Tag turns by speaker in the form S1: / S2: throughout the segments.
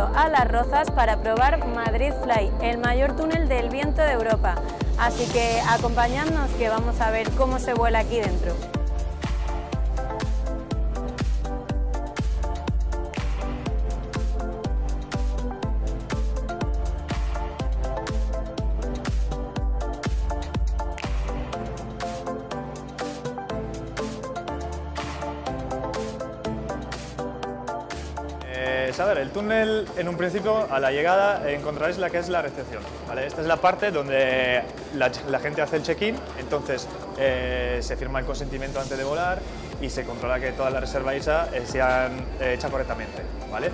S1: a Las Rozas para probar Madrid Fly, el mayor túnel del viento de Europa. Así que acompañadnos que vamos a ver cómo se vuela aquí dentro.
S2: Eh, a ver, el túnel en un principio a la llegada encontraréis la que es la recepción. ¿vale? Esta es la parte donde la, la gente hace el check-in, entonces eh, se firma el consentimiento antes de volar y se controla que todas las reservas hechas eh, sean eh, hechas correctamente. ¿vale?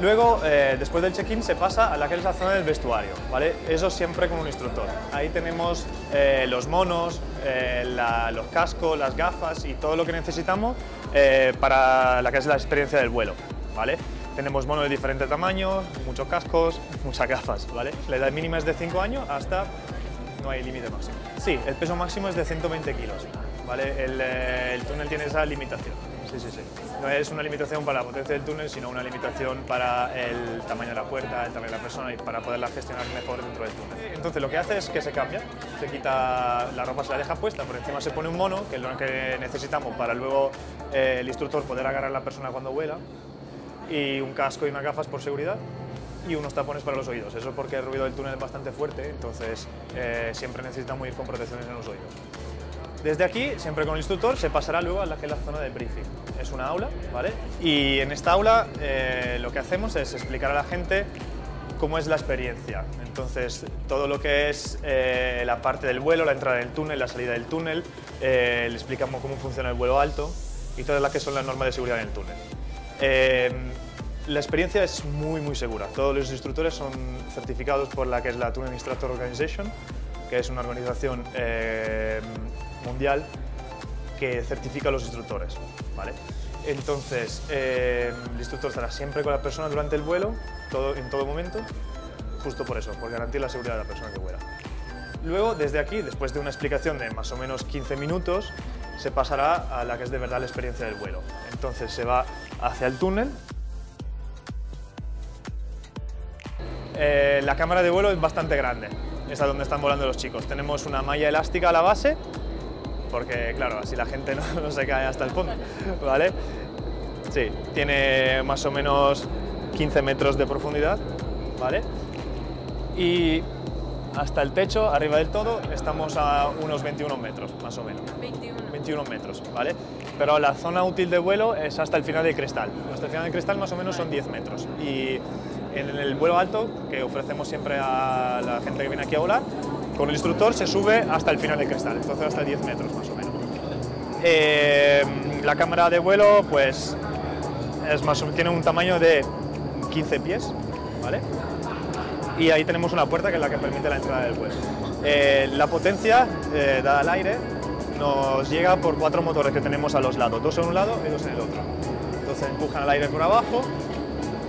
S2: Luego, eh, después del check-in, se pasa a la que es la zona del vestuario, ¿vale? Eso siempre con un instructor. Ahí tenemos eh, los monos, eh, la- los cascos, las gafas y todo lo que necesitamos eh, para la que es la experiencia del vuelo, ¿vale? Tenemos monos de diferente tamaño, muchos cascos, muchas gafas, ¿vale? La edad mínima es de 5 años hasta no hay límite máximo. Sí, el peso máximo es de 120 kilos, ¿vale? El, eh, el túnel tiene esa limitación. Sí, sí, sí. No es una limitación para la potencia del túnel, sino una limitación para el tamaño de la puerta, el tamaño de la persona y para poderla gestionar mejor dentro del túnel. Entonces lo que hace es que se cambia, se quita la ropa, se la deja puesta, por encima se pone un mono, que es lo que necesitamos para luego eh, el instructor poder agarrar a la persona cuando vuela, y un casco y unas gafas por seguridad y unos tapones para los oídos. Eso porque el ruido del túnel es bastante fuerte, entonces eh, siempre necesitamos ir con protecciones en los oídos. Desde aquí, siempre con el instructor, se pasará luego a la que es la zona de briefing. Es una aula, ¿vale? Y en esta aula eh, lo que hacemos es explicar a la gente cómo es la experiencia. Entonces, todo lo que es eh, la parte del vuelo, la entrada del túnel, la salida del túnel, eh, le explicamos cómo funciona el vuelo alto y todas las que son las normas de seguridad en el túnel. Eh, la experiencia es muy, muy segura. Todos los instructores son certificados por la que es la Tunnel Instructor Organization, que es una organización eh, mundial que certifica a los instructores. ¿vale? Entonces, eh, el instructor estará siempre con la persona durante el vuelo, todo, en todo momento, justo por eso, por garantizar la seguridad de la persona que vuela. Luego, desde aquí, después de una explicación de más o menos 15 minutos, se pasará a la que es de verdad la experiencia del vuelo. Entonces se va hacia el túnel. Eh, la cámara de vuelo es bastante grande, esa donde están volando los chicos. Tenemos una malla elástica a la base, porque claro, así la gente no, no se cae hasta el fondo, ¿vale? Sí, tiene más o menos 15 metros de profundidad, ¿vale? Y hasta el techo, arriba del todo, estamos a unos 21 metros, más o menos.
S1: 21.
S2: 21 metros, ¿vale? Pero la zona útil de vuelo es hasta el final del cristal. Hasta el final del cristal más o menos son 10 metros. Y en el vuelo alto, que ofrecemos siempre a la gente que viene aquí a volar, con el instructor se sube hasta el final del cristal, entonces hasta 10 metros más o menos. Eh, la cámara de vuelo, pues, es más, tiene un tamaño de 15 pies, ¿vale? Y ahí tenemos una puerta que es la que permite la entrada del vuelo. Eh, la potencia eh, dada al aire nos llega por cuatro motores que tenemos a los lados, dos en un lado y dos en el otro. Entonces empujan el aire por abajo,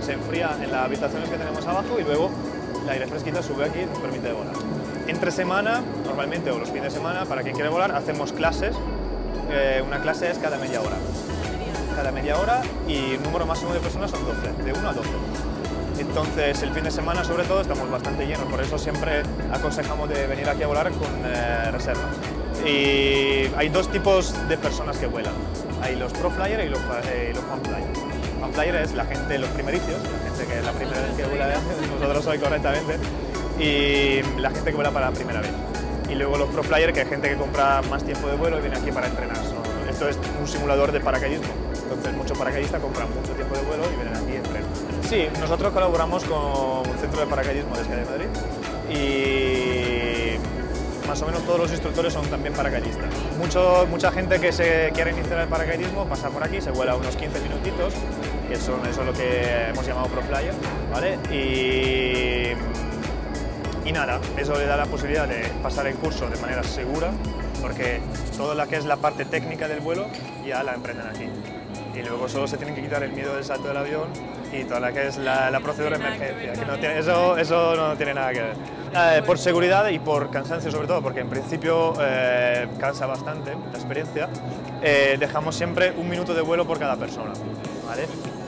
S2: se enfría en las habitaciones que tenemos abajo y luego el aire fresquito sube aquí y nos permite volar. Entre semana, normalmente, o los fines de semana, para quien quiere volar, hacemos clases. Eh, una clase es cada media hora. Cada media hora y el número máximo de personas son 12, de 1 a 12. Entonces, el fin de semana, sobre todo, estamos bastante llenos, por eso siempre aconsejamos de venir aquí a volar con eh, reservas. Y hay dos tipos de personas que vuelan. Hay los pro flyer y los, eh, los fan flyer. Fan flyer es la gente, los primericios, la gente que es la primera vez que vuela, nosotros hoy correctamente, y la gente que vuela para la primera vez. Y luego los pro flyer, que es gente que compra más tiempo de vuelo y viene aquí para entrenar. Esto es un simulador de paracaidismo. Entonces, muchos paracaidistas compran mucho tiempo de vuelo y vienen aquí. Sí, nosotros colaboramos con un centro de paracaidismo de Sky de Madrid y más o menos todos los instructores son también paracaidistas. Mucha gente que se quiere iniciar el paracaidismo pasa por aquí, se vuela unos 15 minutitos, que son eso es lo que hemos llamado Pro Flyer, ¿vale? Y, y nada, eso le da la posibilidad de pasar el curso de manera segura, porque toda la que es la parte técnica del vuelo ya la emprenden aquí. Y luego solo se tienen que quitar el miedo del salto del avión y toda la que es la, procedura de emergencia. Eso, eso no tiene nada que ver. Eh, por seguridad y por cansancio sobre todo, porque en principio eh, cansa bastante la experiencia, eh, dejamos siempre un minuto de vuelo por cada persona.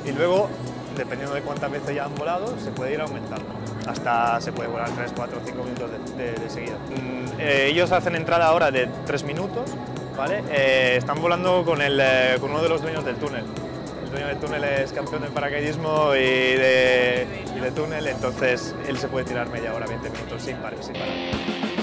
S2: Y luego dependiendo de cuántas veces ya han volado, se puede ir aumentando. Hasta se puede volar 3, 4, 5 minutos de, de, seguida. Mm, ellos hacen entrada ahora de 3 minutos, ¿vale? Eh, están volando con, el, eh, con uno de los dueños del túnel. El dueño del túnel es campeón de paracaidismo y de, y de túnel, entonces él se puede tirar media hora, 20 minutos sin parar. Sin parar.